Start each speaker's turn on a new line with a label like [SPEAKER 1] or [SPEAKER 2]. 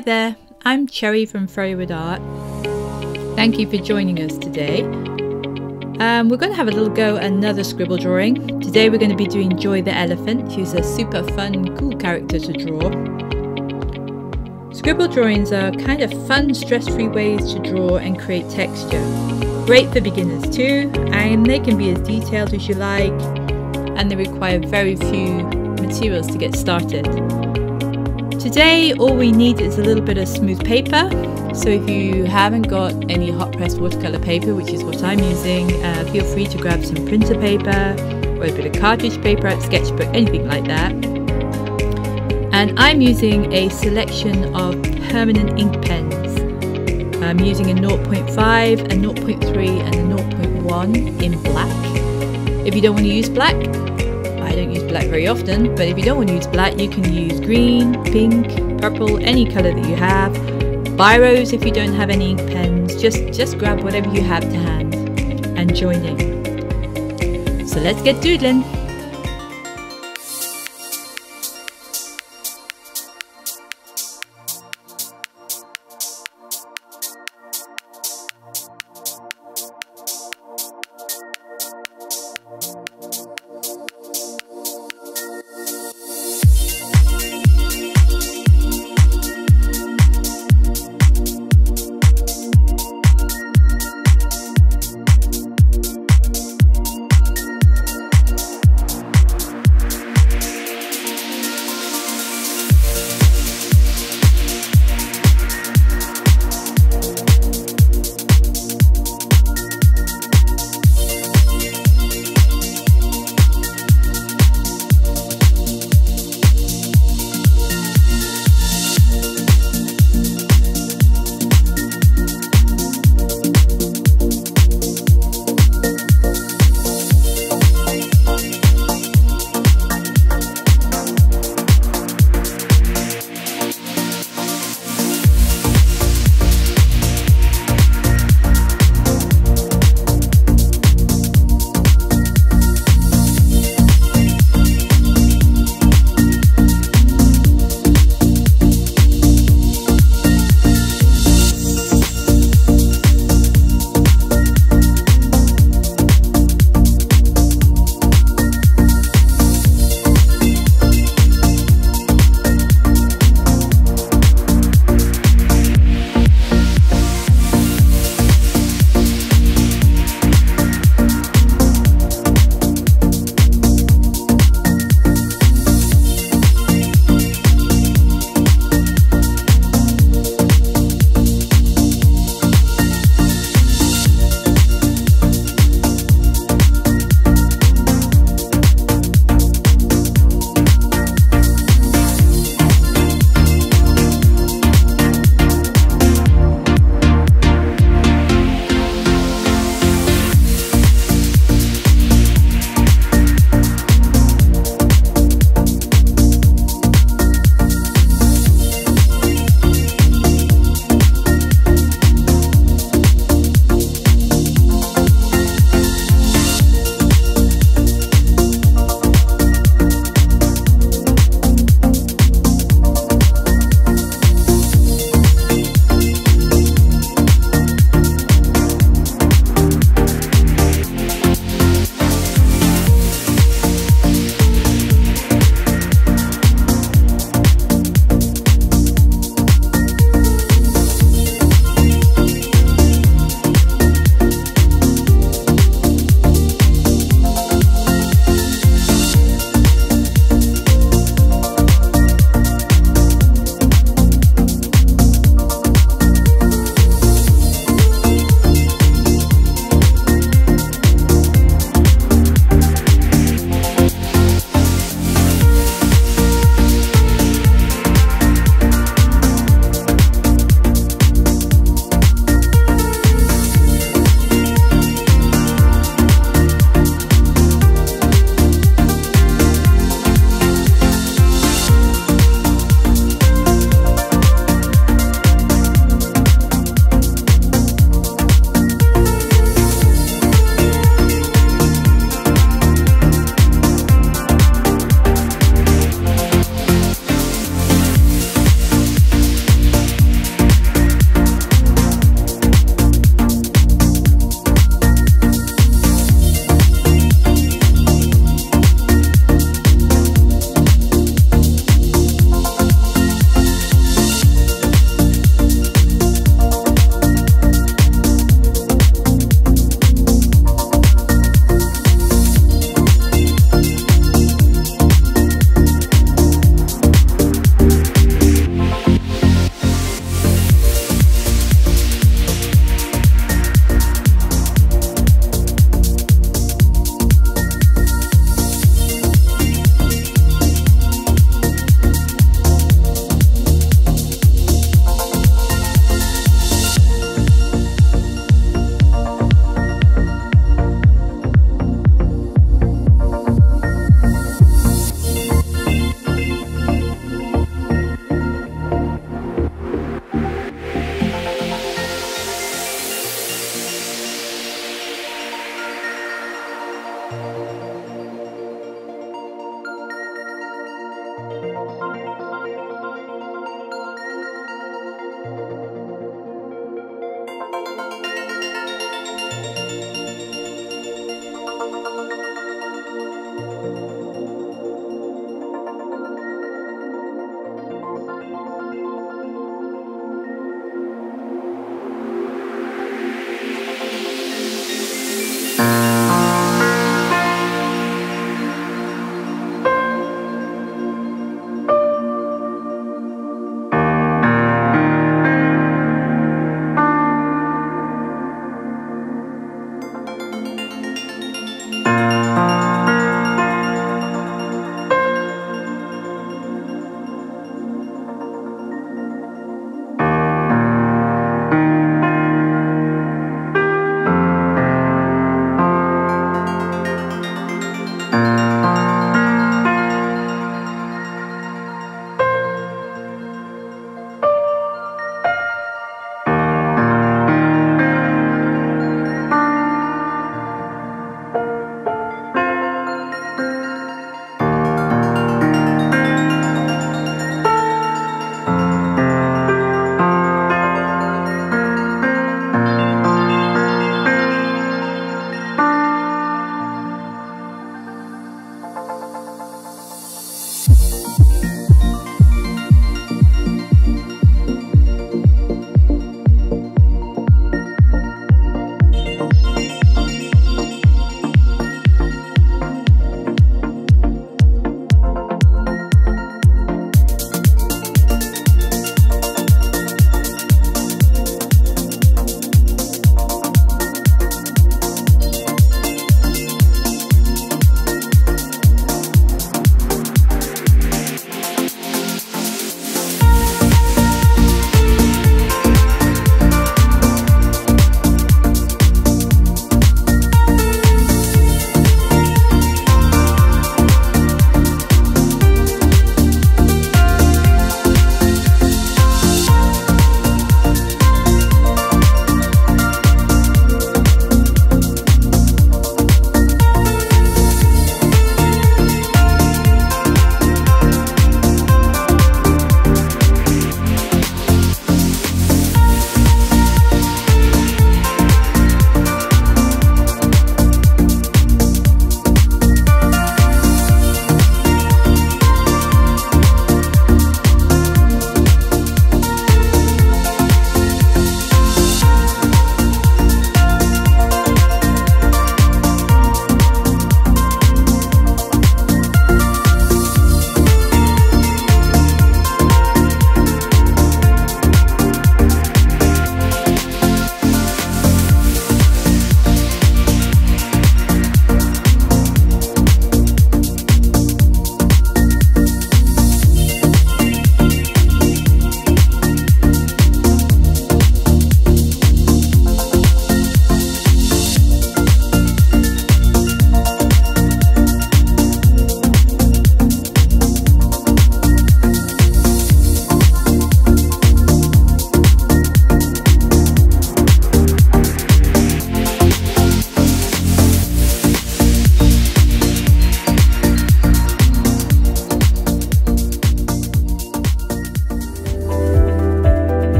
[SPEAKER 1] Hi there, I'm Cherry from Fairiewood Art. Thank you for joining us today. Um, we're going to have a little go at another scribble drawing. Today we're going to be doing Joy the Elephant, who's a super fun, cool character to draw. Scribble drawings are kind of fun, stress-free ways to draw and create texture. Great for beginners too, and they can be as detailed as you like, and they require very few materials to get started. Today all we need is a little bit of smooth paper. So if you haven't got any hot pressed watercolour paper, which is what I'm using, uh, feel free to grab some printer paper or a bit of cartridge paper sketchbook, anything like that. And I'm using a selection of permanent ink pens. I'm using a 0.5, a 0.3 and a 0.1 in black. If you don't want to use black, I don't use black very often, but if you don't want to use black, you can use green, pink, purple, any colour that you have. Biros if you don't have any pens, just, just grab whatever you have to hand and join in. So let's get doodling.